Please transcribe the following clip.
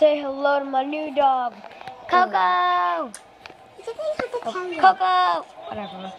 Say hello to my new dog, Coco. Coco. Whatever.